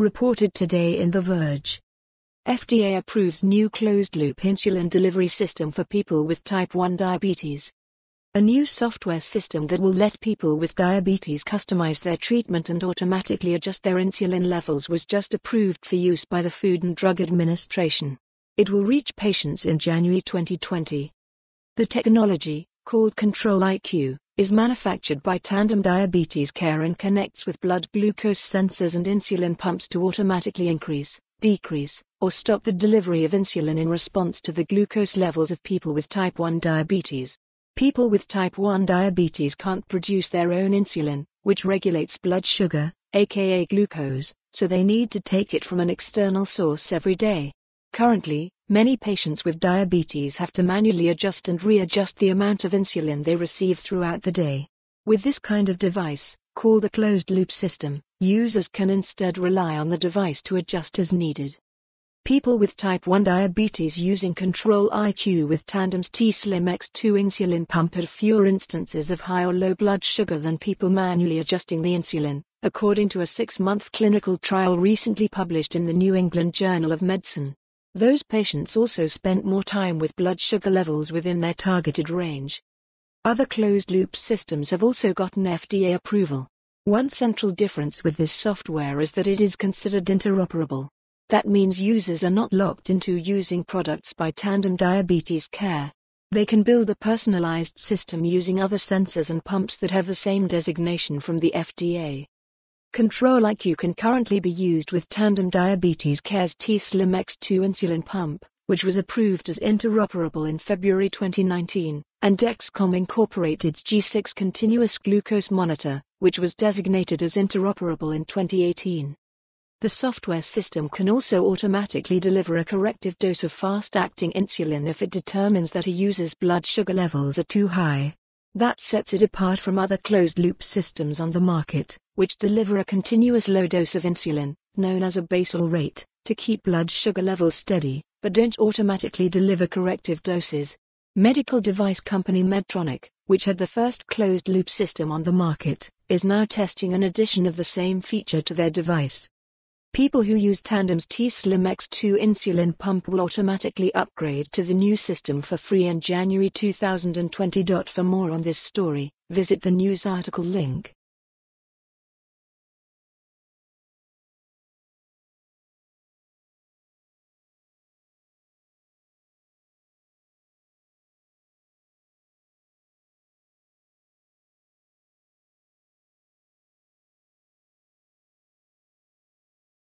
Reported today in The Verge. FDA approves new closed-loop insulin delivery system for people with type 1 diabetes. A new software system that will let people with diabetes customize their treatment and automatically adjust their insulin levels was just approved for use by the Food and Drug Administration. It will reach patients in January 2020. The technology, called Control IQ, is manufactured by Tandem Diabetes Care and connects with blood glucose sensors and insulin pumps to automatically increase, decrease, or stop the delivery of insulin in response to the glucose levels of people with type 1 diabetes. People with type 1 diabetes can't produce their own insulin, which regulates blood sugar, aka glucose, so they need to take it from an external source every day. Currently, Many patients with diabetes have to manually adjust and readjust the amount of insulin they receive throughout the day. With this kind of device, called a closed loop system, users can instead rely on the device to adjust as needed. People with type 1 diabetes using Control IQ with Tandem's T-Slim X2 insulin pump had fewer instances of high or low blood sugar than people manually adjusting the insulin, according to a six-month clinical trial recently published in the New England Journal of Medicine. Those patients also spent more time with blood sugar levels within their targeted range. Other closed-loop systems have also gotten FDA approval. One central difference with this software is that it is considered interoperable. That means users are not locked into using products by Tandem Diabetes Care. They can build a personalized system using other sensors and pumps that have the same designation from the FDA. Control IQ can currently be used with Tandem Diabetes Care's T-Slim X2 insulin pump, which was approved as interoperable in February 2019, and Dexcom Incorporated's G6 continuous glucose monitor, which was designated as interoperable in 2018. The software system can also automatically deliver a corrective dose of fast-acting insulin if it determines that a user's blood sugar levels are too high. That sets it apart from other closed-loop systems on the market, which deliver a continuous low dose of insulin, known as a basal rate, to keep blood sugar levels steady, but don't automatically deliver corrective doses. Medical device company Medtronic, which had the first closed-loop system on the market, is now testing an addition of the same feature to their device. People who use Tandem's T-Slim X2 insulin pump will automatically upgrade to the new system for free in January 2020. For more on this story, visit the news article link.